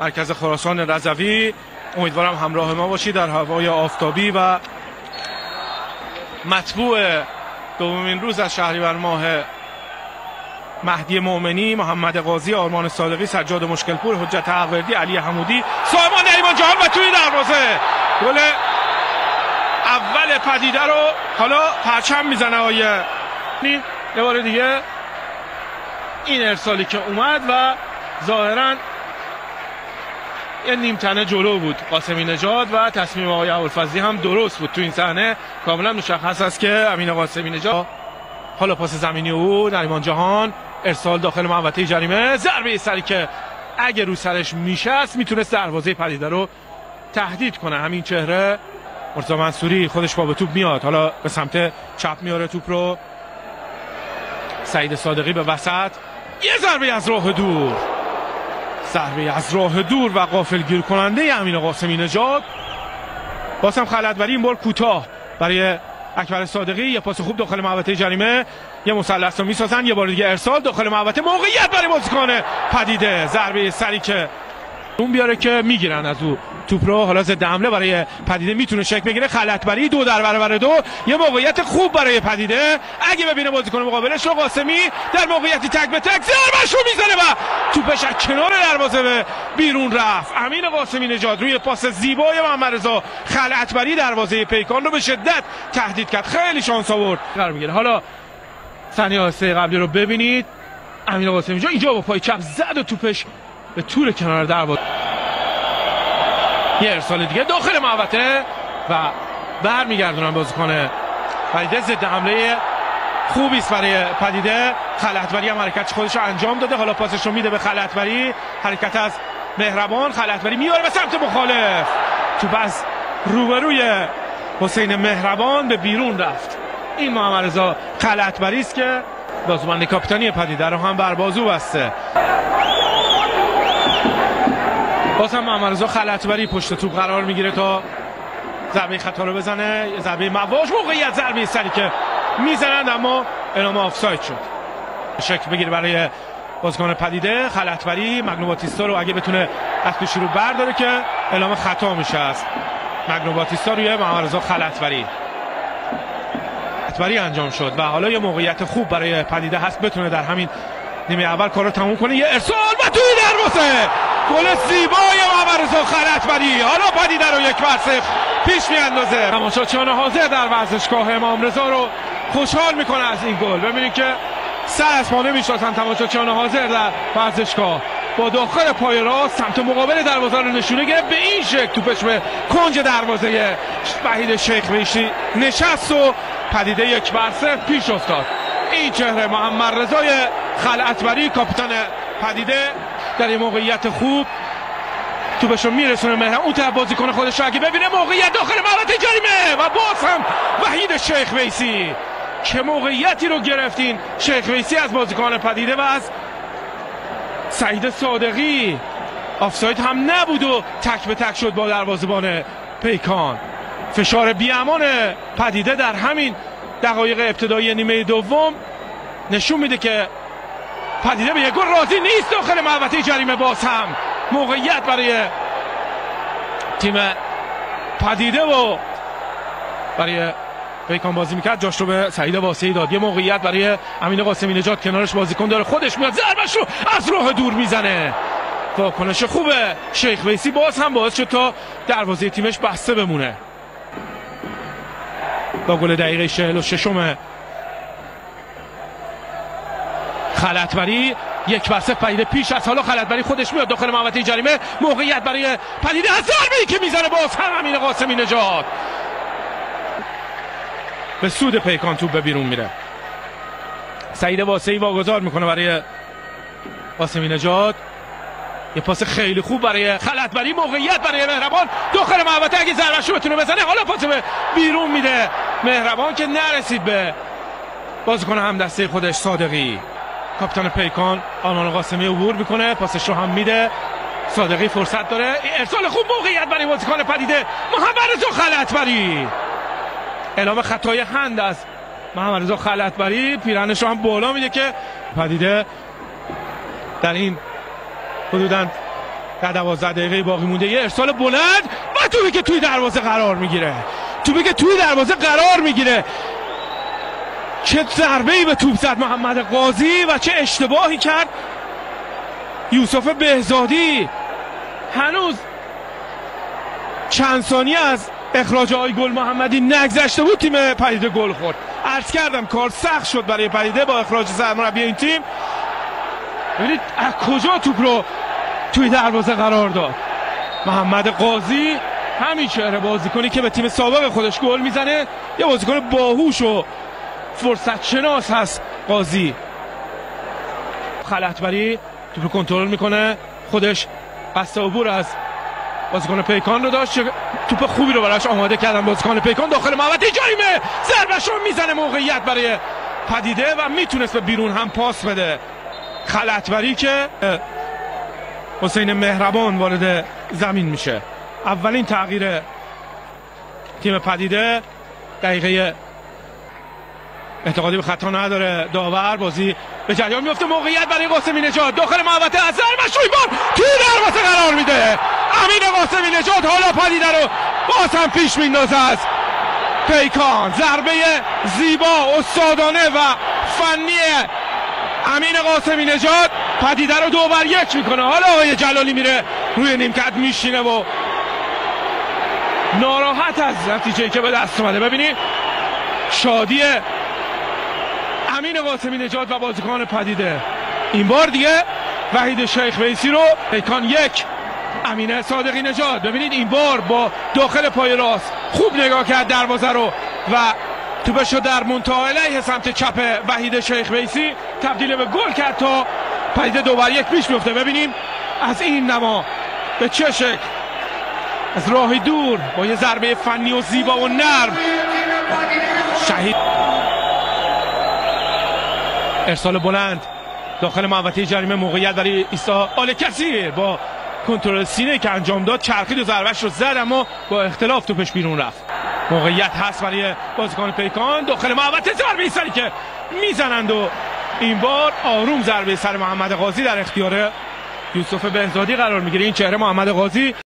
مرکز خراسان رضوی. امیدوارم همراه ما باشید در هوای آفتابی و مطبوع دومین روز از شهریور ماه مهدی مؤمنی محمد قاضی آرمان صادقی سجاد مشکلپور حجت حقوردی علی حمودی سامان نریمان جهان و توی دروازه. گل اول پدیده رو حالا پرچم می‌زنه آیه. یه بار دیگه این ارسالی که اومد و ظاهرا یه نیمتنه جلو بود قاسمی نژاد و تصمیم آقای ابوالفضلی هم درست بود تو این صحنه. کاملا مشخص است که امین قاسمی نژاد حالا پاس زمینی او نریمان جهان ارسال داخل محوطه جریمه. ضربه سری که اگه رو سرش میشست می‌تونست دروازه پدیده رو تهدید کنه. همین چهره. مرتضی منصوری خودش با به توپ میاد. حالا به سمت چپ میاره توپ رو. سعید صادقی به وسط. یه ضربه از راه دور. ضربه از راه دور و قافل گیر کننده امین قاسمی نژاد. بازم خلطبری این بار کوتاه. برای اکبر صادقی یه پاس خوب داخل محوطه جریمه. یه مثلث رو می‌سازن یه بار دیگه ارسال داخل محوطه. موقعیت برای بازیکن پدیده ضربه سری که اون بیاره که می‌گیرن از او. توپ رو حالا ضد حمله برای پدیده می‌تونه شک بگیره. خلطبری دو در برابر دو. یه موقعیت خوب برای پدیده. اگه ببینه بازیکن مقابلش رو قاسمی در موقعیتی تک به تک ضربش رو می‌زنه و توپش از کنار دروازه به بیرون رفت. امین قاسمی نژاد روی پاس زیبای محمد رضا خلطبری دروازه پیکان رو به شدت تهدید کرد. خیلی شانس آورد. قرار می‌گیره. حالا ثانیه قبلی رو ببینید. امین قاسمی اینجا با پای چپ زد و توپش به طول کنار دروازه. یه ارسال دیگه داخل محوطه و برمیگردونن بازیکن پدیده ضد حمله خوبی است برای پدیده. خلطبری هم حرکت خودش رو انجام داده. حالا پاسش رو میده به خلطبری حرکت از مهربان. خلطبری میاره به سمت مخالف. تو بس روبروی حسین مهربان به بیرون رفت. این محمد رضا است که بازوبند کاپیتانی پدیده رو هم بر بازو بسته. باز هم محمد خلطبری پشت توپ قرار می‌گیره تا ضربه خطا رو بزنه. ضربه مواج موقعیت ضربه سری که می‌زنند اما اعلام آفساید شد. شک بگیره برای بازیکن پدیده. خلطبری مگنوباتیستا رو اگه بتونه از پیشی رو برداره که اعلام خطا میشه است مگنوباتیستا روی محمد رضا خلطبری خلطبری انجام شد و حالا یه موقعیت خوب برای پدیده هست. بتونه در همین نیمه اول کار رو تموم کنه. یه ارسال و توی دروازه گل زیبای محمد رضا خلطبری حالا پدیده رو یک بر پیش میاندازه. تماشاچیان حاضر در ورزشگاه امام رضا رو خوشحال می‌کنه از این گل. ببینید که سر از پا نمی‌شناسن تماشاچیان حاضر در ورزشگاه. با داخل پای راست سمت مقابل دروازه رو نشونه گرفت. به این شکل توپش به کنج دروازه وحید شیخ بیشی نشست و پدیده یک بر پیش افتاد. این چهره محمد رضای خلعتبری کاپیتان پدیده در این موقعیت خوب. توپش رو میرسونه مهران. اون طرف بازیکن خودش رو. اگه ببینه موقعیت داخل محوطه جریمه. و باز هم وحید شیخ ویسی. چه موقعیتی رو گرفتین؟ شیخ ویسی از بازیکن پدیده و از سعید صادقی. آفساید هم نبود و تک به تک شد با دروازه‌بان پیکان. فشار بیامان پدیده در همین دقایق ابتدایی نیمه دوم نشون میده که پدیده به یک گل راضی نیست. داخل محوطه جریمه باز هم. موقعیت برای تیم پدیده و برای پیکان بازی می‌کرد. جاش رو به سعید واسعی داد. یه موقعیت برای امین قاسمی نجات کنارش بازیکن داره. خودش میاد. ضربش رو از راه دور می‌زنه. واکنش خوبه شیخ ویسی باز هم باعث شد تا دروازه تیمش بسته بمونه. با گل دقیقه 46 خلطبری یک بر صفر پیش از حالا خلطبری خودش میاد داخل محوطه جریمه. موقعیت برای پدیده از ضربه‌ای که می‌زنه باز هم امین قاسمی نجات. به سود پیکان توپ به بیرون میره. سعید واسعی واگذار می‌کنه برای قاسمی نجات. یه پاس خیلی خوب برای خلطبری موقعیت برای مهربان. داخل محوطه اگه ضربه‌شو بتونه بزنه حالا پاس به بیرون میده. مهربان که نرسید به بازیکن هم دسته خودش صادقی. کاپیتان پیکان آرمان قاسمی عبور می‌کنه پاسش رو هم میده. صادقی فرصت داره. ارسال خوب موقعیت برای بازیکن پدیده محمد رضا خلطبری اعلام خطای هند از محمد رضا خلطبری پیرنش رو هم بالا میده که پدیده در این حدودا در 12 دقیقه باقی مونده. یه ارسال بلند و توپی که توی دروازه قرار می‌گیره. توپی که توی دروازه قرار می‌گیره. چه ضربه ای به توپ زد محمد قاضی و چه اشتباهی کرد. یوسف بهزادی هنوز چند ثانیه از اخراج آقای گل محمدی نگذشته بود تیم پدیده گل خورد. عرض کردم کار سخت شد برای پدیده با اخراج سرمربی این تیم. ببینید از کجا توپ رو توی دروازه قرار داد. محمد قاضی همین چهره بازیکنی که به تیم سابق خودش گل می‌زنه یه بازیکن باهوش و فرصت شناس هست قاضی. خلطبری توپ کنترل می‌کنه. خودش بسته عبور از بازیکن پیکان رو داشت. توپ خوبی رو براش آماده کردن بازیکن پیکان. داخل محوطه جریمه. ضربش رو می‌زنه موقعیت برای پدیده و می‌تونست به بیرون هم پاس بده. خلطبری که حسین مهربان وارد زمین میشه. اولین تغییر تیم پدیده دقیقه اعتقادی به خطا نداره. داور بازی به جریان میفته موقعیت برای قاسمی نجات داخل محوطه از ضربه بار توی دروازه قرار میده. امین قاسمی نجات حالا پدیده رو باز هم پیش میندازه از پیکان. ضربه زیبا استادانه و فنی امین قاسمی نجات پدیده رو دو بر یک می‌کنه. حالا آقای جلالی میره روی نیمکت میشینه و ناراحت از نتیجه که به دست اومده. ببینید. شادی امین قاسمی نجات و بازیکن پدیده. این بار دیگه وحید شیخ ویسی رو پیکان یک. امینه صادقی نجات. ببینید این بار با داخل پای راست خوب نگاه کرد دروازه رو و توپش رو در منتها علیه سمت چپ وحید شیخ ویسی. تبدیل به گل کرد تا پدیده دوبار یک پیش میفته ببینیم از این نما به چه شکل. از راه دور با یه ضربه فنی و زیبا و نرم. شهید. ارسال بلند. داخل محوطه جریمه موقعیت برای ایسا آل با کنترل سینه که انجام داد چرخید و ضربش رو زد اما با اختلاف توپش بیرون رفت. موقعیت هست برای بازیکن پیکان. داخل محوطه ضربه سری که می‌زنند و این بار آروم ضربه سر محمد قاضی در اختیار یوسف بهزادی قرار می‌گیره. این چهره محمد قاضی